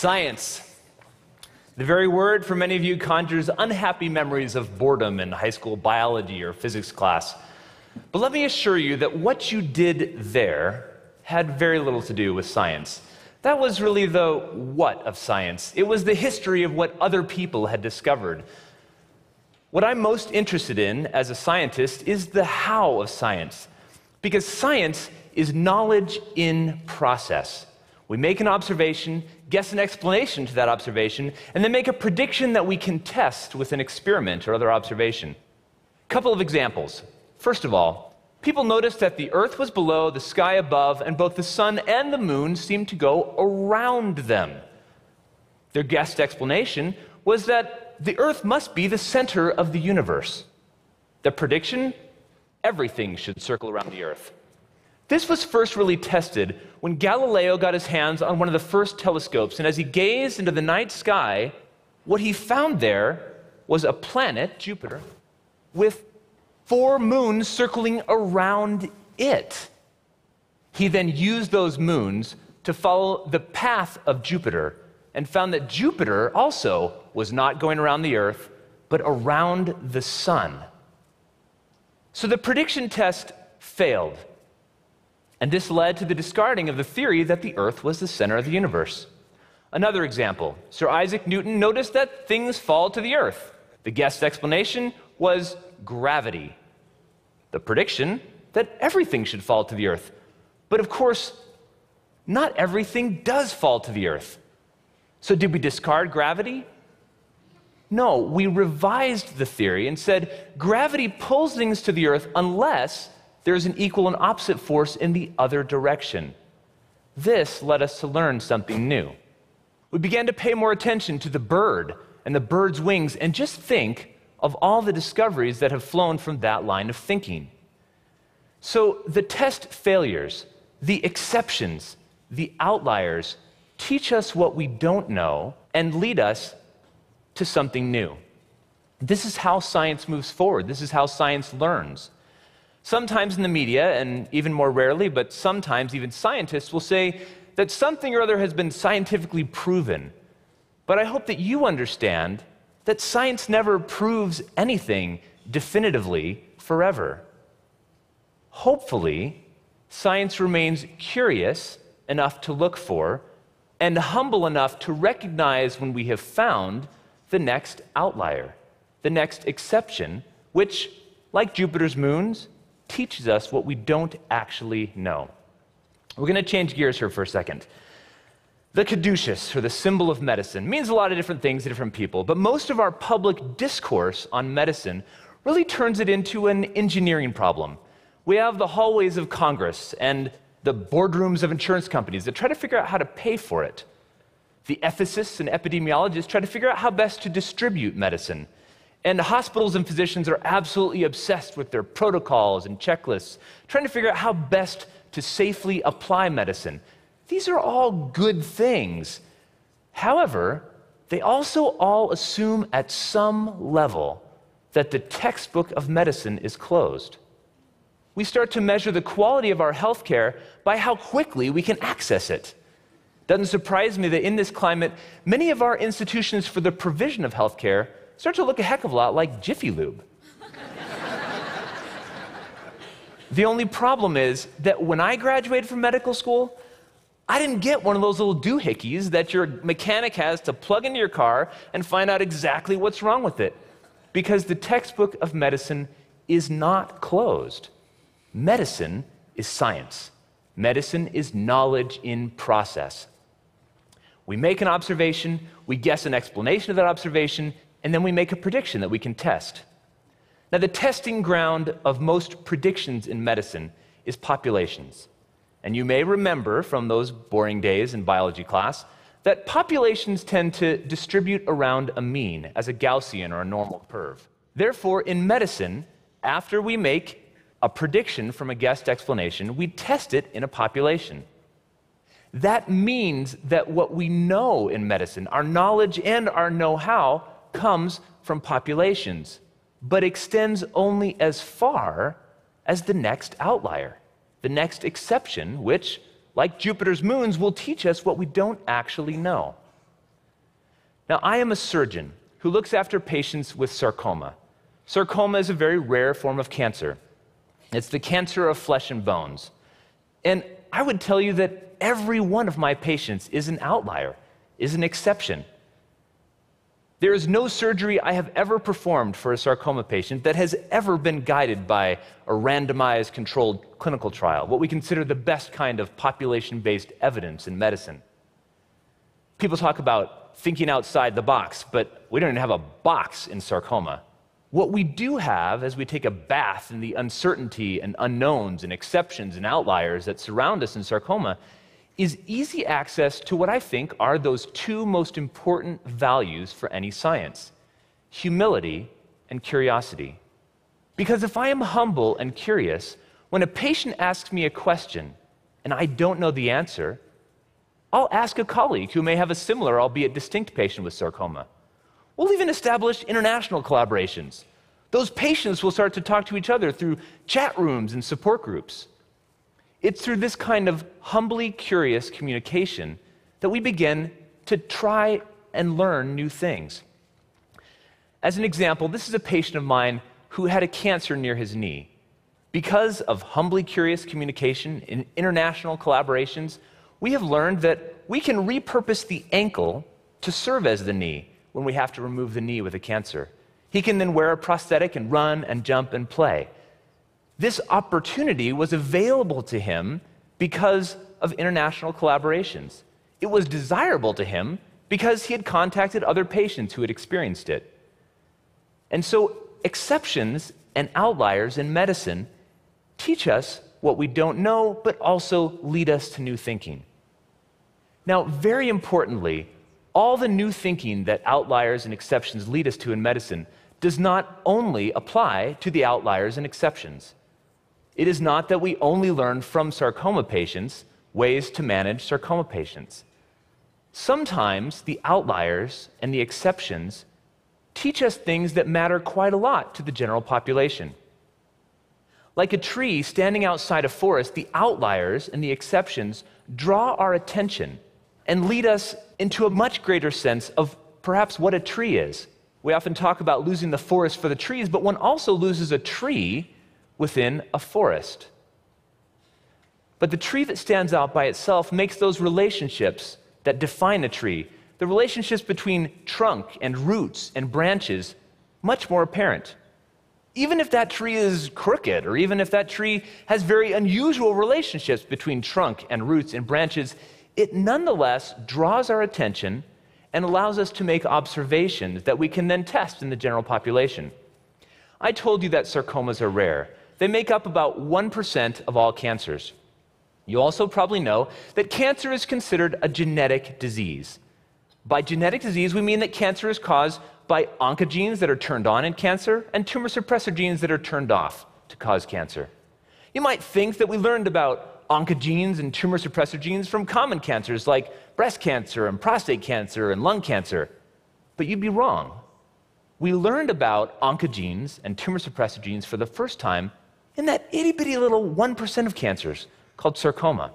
Science. The very word for many of you conjures unhappy memories of boredom in high school biology or physics class. But let me assure you that what you did there had very little to do with science. That was really the what of science. It was the history of what other people had discovered. What I'm most interested in as a scientist is the how of science, because science is knowledge in process. We make an observation, guess an explanation to that observation, and then make a prediction that we can test with an experiment or other observation. A couple of examples. First of all, people noticed that the earth was below, the sky above, and both the sun and the moon seemed to go around them. Their guessed explanation was that the earth must be the center of the universe. The prediction everything should circle around the earth. This was first really tested when Galileo got his hands on one of the first telescopes, and as he gazed into the night sky, what he found there was a planet, Jupiter, with four moons circling around it. He then used those moons to follow the path of Jupiter and found that Jupiter also was not going around the Earth, but around the sun. So the prediction test failed. And this led to the discarding of the theory that the Earth was the center of the universe. Another example Sir Isaac Newton noticed that things fall to the Earth. The guessed explanation was gravity. The prediction that everything should fall to the Earth. But of course, not everything does fall to the Earth. So, did we discard gravity? No, we revised the theory and said gravity pulls things to the Earth unless there is an equal and opposite force in the other direction. This led us to learn something new. We began to pay more attention to the bird and the bird's wings and just think of all the discoveries that have flown from that line of thinking. So the test failures, the exceptions, the outliers teach us what we don't know and lead us to something new. This is how science moves forward. This is how science learns. Sometimes in the media, and even more rarely, but sometimes even scientists will say that something or other has been scientifically proven. But I hope that you understand that science never proves anything definitively forever. Hopefully, science remains curious enough to look for and humble enough to recognize when we have found the next outlier, the next exception, which, like Jupiter's moons, teaches us what we don't actually know. We're going to change gears here for a second. The caduceus, or the symbol of medicine, means a lot of different things to different people, but most of our public discourse on medicine really turns it into an engineering problem. We have the hallways of Congress and the boardrooms of insurance companies that try to figure out how to pay for it. The ethicists and epidemiologists try to figure out how best to distribute medicine. And hospitals and physicians are absolutely obsessed with their protocols and checklists, trying to figure out how best to safely apply medicine. These are all good things. However, they also all assume at some level that the textbook of medicine is closed. We start to measure the quality of our health care by how quickly we can access it. Doesn't surprise me that in this climate, many of our institutions for the provision of health care start to look a heck of a lot like Jiffy Lube. the only problem is that when I graduated from medical school, I didn't get one of those little doohickeys that your mechanic has to plug into your car and find out exactly what's wrong with it. Because the textbook of medicine is not closed. Medicine is science, medicine is knowledge in process. We make an observation, we guess an explanation of that observation, and then we make a prediction that we can test. Now, the testing ground of most predictions in medicine is populations. And you may remember from those boring days in biology class that populations tend to distribute around a mean as a Gaussian or a normal curve. Therefore, in medicine, after we make a prediction from a guessed explanation, we test it in a population. That means that what we know in medicine, our knowledge and our know how, comes from populations, but extends only as far as the next outlier, the next exception, which, like Jupiter's moons, will teach us what we don't actually know. Now, I am a surgeon who looks after patients with sarcoma. Sarcoma is a very rare form of cancer. It's the cancer of flesh and bones. And I would tell you that every one of my patients is an outlier, is an exception. There is no surgery I have ever performed for a sarcoma patient that has ever been guided by a randomized controlled clinical trial, what we consider the best kind of population based evidence in medicine. People talk about thinking outside the box, but we don't even have a box in sarcoma. What we do have as we take a bath in the uncertainty and unknowns and exceptions and outliers that surround us in sarcoma is easy access to what I think are those two most important values for any science humility and curiosity. Because if I am humble and curious, when a patient asks me a question and I don't know the answer, I'll ask a colleague who may have a similar, albeit distinct, patient with sarcoma. We'll even establish international collaborations. Those patients will start to talk to each other through chat rooms and support groups. It's through this kind of humbly curious communication that we begin to try and learn new things. As an example, this is a patient of mine who had a cancer near his knee. Because of humbly curious communication in international collaborations, we have learned that we can repurpose the ankle to serve as the knee when we have to remove the knee with a cancer. He can then wear a prosthetic and run and jump and play. This opportunity was available to him because of international collaborations. It was desirable to him because he had contacted other patients who had experienced it. And so, exceptions and outliers in medicine teach us what we don't know, but also lead us to new thinking. Now, very importantly, all the new thinking that outliers and exceptions lead us to in medicine does not only apply to the outliers and exceptions. It is not that we only learn from sarcoma patients ways to manage sarcoma patients. Sometimes the outliers and the exceptions teach us things that matter quite a lot to the general population. Like a tree standing outside a forest, the outliers and the exceptions draw our attention and lead us into a much greater sense of perhaps what a tree is. We often talk about losing the forest for the trees, but one also loses a tree within a forest. But the tree that stands out by itself makes those relationships that define a tree, the relationships between trunk and roots and branches, much more apparent. Even if that tree is crooked, or even if that tree has very unusual relationships between trunk and roots and branches, it nonetheless draws our attention and allows us to make observations that we can then test in the general population. I told you that sarcomas are rare. They make up about 1% of all cancers. You also probably know that cancer is considered a genetic disease. By genetic disease, we mean that cancer is caused by oncogenes that are turned on in cancer and tumor suppressor genes that are turned off to cause cancer. You might think that we learned about oncogenes and tumor suppressor genes from common cancers like breast cancer and prostate cancer and lung cancer, but you'd be wrong. We learned about oncogenes and tumor suppressor genes for the first time in that itty bitty little 1% of cancers called sarcoma.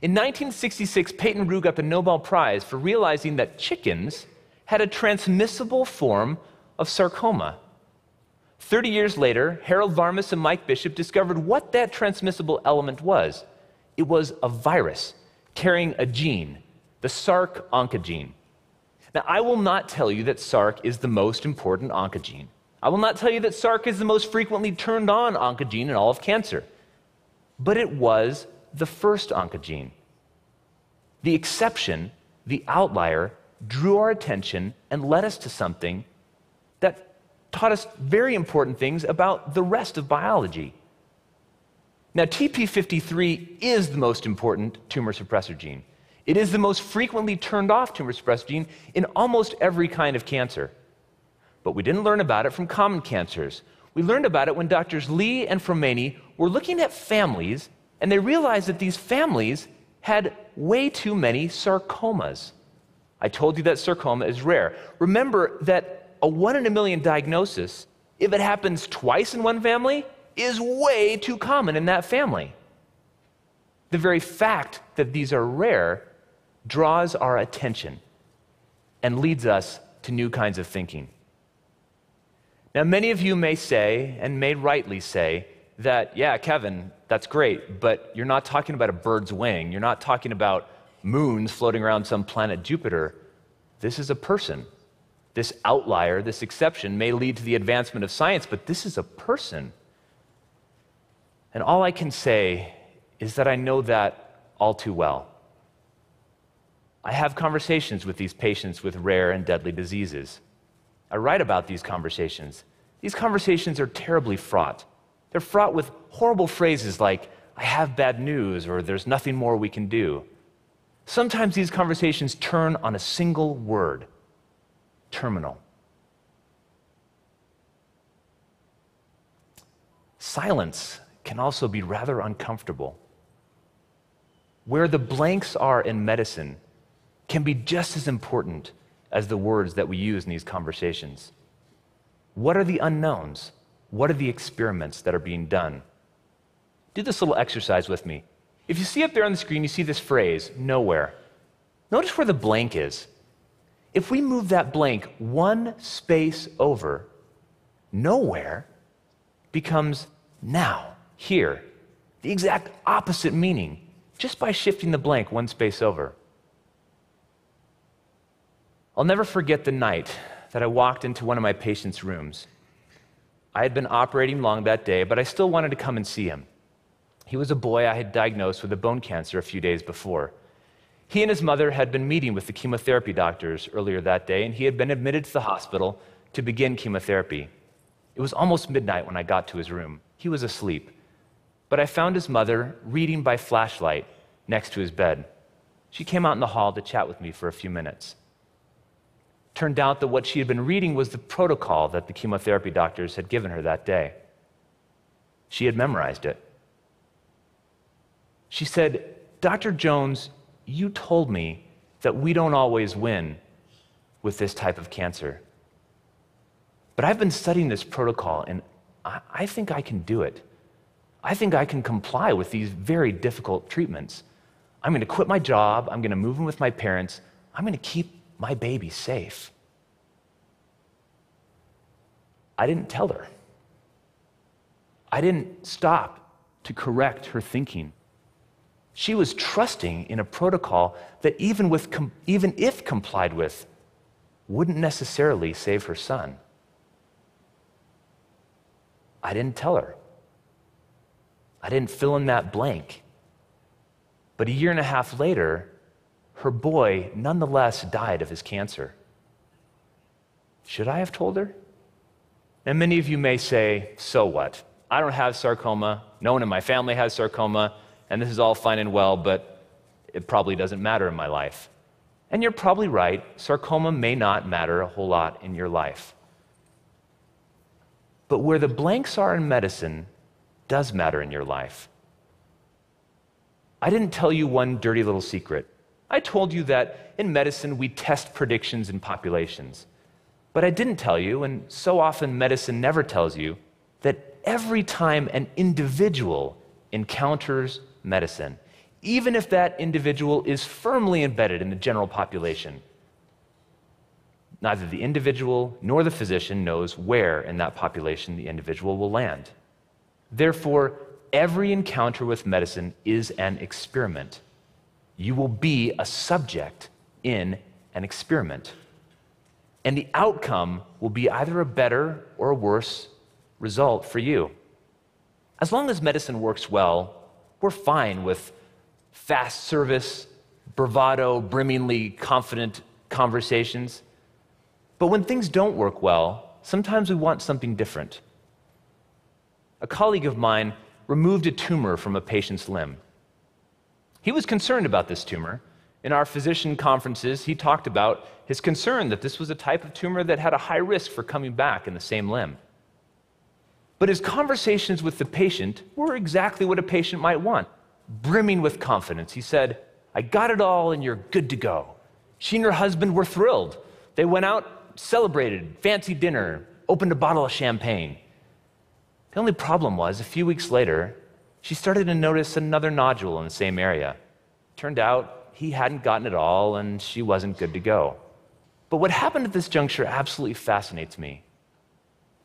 In 1966, Peyton Rous got the Nobel Prize for realizing that chickens had a transmissible form of sarcoma. 30 years later, Harold Varmus and Mike Bishop discovered what that transmissible element was. It was a virus carrying a gene, the Src oncogene. Now, I will not tell you that Src is the most important oncogene. I will not tell you that Src is the most frequently turned on oncogene in all of cancer, but it was the first oncogene. The exception, the outlier, drew our attention and led us to something that taught us very important things about the rest of biology. Now, TP53 is the most important tumor suppressor gene. It is the most frequently turned off tumor suppressor gene in almost every kind of cancer. But we didn't learn about it from common cancers. We learned about it when doctors Li and Fraumeni were looking at families, and they realized that these families had way too many sarcomas. I told you that sarcoma is rare. Remember that a one in a million diagnosis, if it happens twice in one family, is way too common in that family. The very fact that these are rare draws our attention. and leads us to new kinds of thinking. Now, many of you may say, and may rightly say, that, yeah, Kevin, that's great, but you're not talking about a bird's wing. You're not talking about moons floating around some planet Jupiter. This is a person. This outlier, this exception, may lead to the advancement of science, but this is a person. And all I can say is that I know that all too well. I have conversations with these patients with rare and deadly diseases. I write about these conversations. These conversations are terribly fraught. They're fraught with horrible phrases like, I have bad news, or there's nothing more we can do. Sometimes these conversations turn on a single word terminal. Silence can also be rather uncomfortable. Where the blanks are in medicine can be just as important as the words that we use in these conversations. What are the unknowns? What are the experiments that are being done? Do this little exercise with me. If you see up there on the screen, you see this phrase, nowhere. Notice where the blank is. If we move that blank one space over, nowhere becomes now, here. The exact opposite meaning, just by shifting the blank one space over. I'll never forget the night that I walked into one of my patient's rooms. I had been operating long that day, but I still wanted to come and see him. He was a boy I had diagnosed with a bone cancer a few days before. He and his mother had been meeting with the chemotherapy doctors earlier that day, and he had been admitted to the hospital to begin chemotherapy. It was almost midnight when I got to his room. He was asleep, but I found his mother reading by flashlight next to his bed. She came out in the hall to chat with me for a few minutes turned out that what she had been reading was the protocol that the chemotherapy doctors had given her that day. She had memorized it. She said, Dr. Jones, you told me that we don't always win with this type of cancer. But I've been studying this protocol and I, think I can do it. I think I can comply with these very difficult treatments. I'm going to quit my job. I'm going to move in with my parents. I'm going to keep my baby's safe. I didn't tell her. I didn't stop to correct her thinking. She was trusting in a protocol that, even, with, even if complied with, wouldn't necessarily save her son. I didn't tell her. I didn't fill in that blank. But a year and a half later, her boy nonetheless died of his cancer. Should I have told her? And many of you may say, so what? I don't have sarcoma. No one in my family has sarcoma. And this is all fine and well, but it probably doesn't matter in my life. And you're probably right. Sarcoma may not matter a whole lot in your life. But where the blanks are in medicine does matter in your life. I didn't tell you one dirty little secret. I told you that in medicine we test predictions in populations. But I didn't tell you, and so often medicine never tells you, that every time an individual encounters medicine, even if that individual is firmly embedded in the general population, neither the individual nor the physician knows where in that population the individual will land. Therefore, every encounter with medicine is an experiment you will be a subject in an experiment. And the outcome will be either a better or a worse result for you. As long as medicine works well, we're fine with fast service, bravado, brimmingly confident conversations. But when things don't work well, sometimes we want something different. A colleague of mine removed a tumor from a patient's limb. He was concerned about this tumor. In our physician conferences, he talked about his concern that this was a type of tumor that had a high risk for coming back in the same limb. But his conversations with the patient were exactly what a patient might want, brimming with confidence. He said, I got it all and you're good to go. She and her husband were thrilled. They went out, celebrated, fancy dinner, opened a bottle of champagne. The only problem was, a few weeks later, she started to notice another nodule in the same area. Turned out he hadn't gotten it all, and she wasn't good to go. But what happened at this juncture absolutely fascinates me.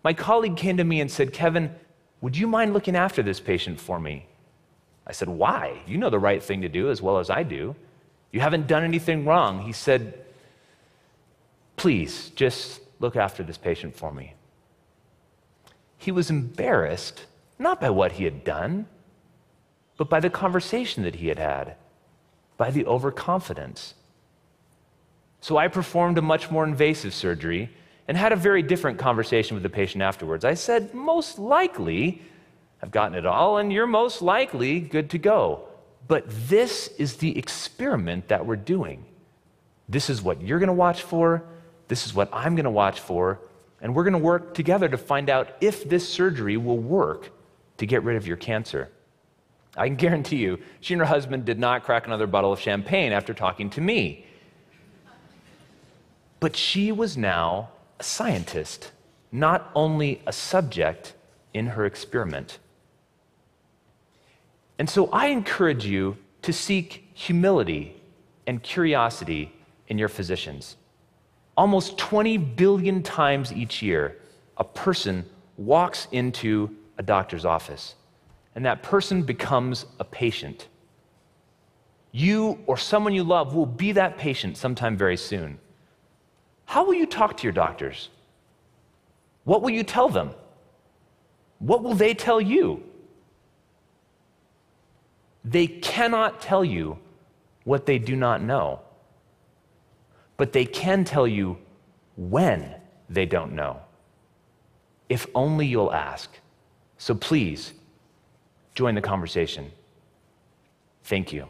My colleague came to me and said, Kevin, would you mind looking after this patient for me? I said, Why? You know the right thing to do as well as I do. You haven't done anything wrong. He said, Please, just look after this patient for me. He was embarrassed, not by what he had done, but by the conversation that he had had, by the overconfidence. So I performed a much more invasive surgery and had a very different conversation with the patient afterwards. I said, Most likely, I've gotten it all, and you're most likely good to go. But this is the experiment that we're doing. This is what you're going to watch for. This is what I'm going to watch for. And we're going to work together to find out if this surgery will work to get rid of your cancer. I can guarantee you, she and her husband did not crack another bottle of champagne after talking to me. But she was now a scientist, not only a subject in her experiment. And so I encourage you to seek humility and curiosity in your physicians. Almost 20 billion times each year, a person walks into a doctor's office, and that person becomes a patient. You or someone you love will be that patient sometime very soon. How will you talk to your doctors? What will you tell them? What will they tell you? They cannot tell you what they do not know, but they can tell you when they don't know. If only you'll ask. So please, join the conversation. Thank you.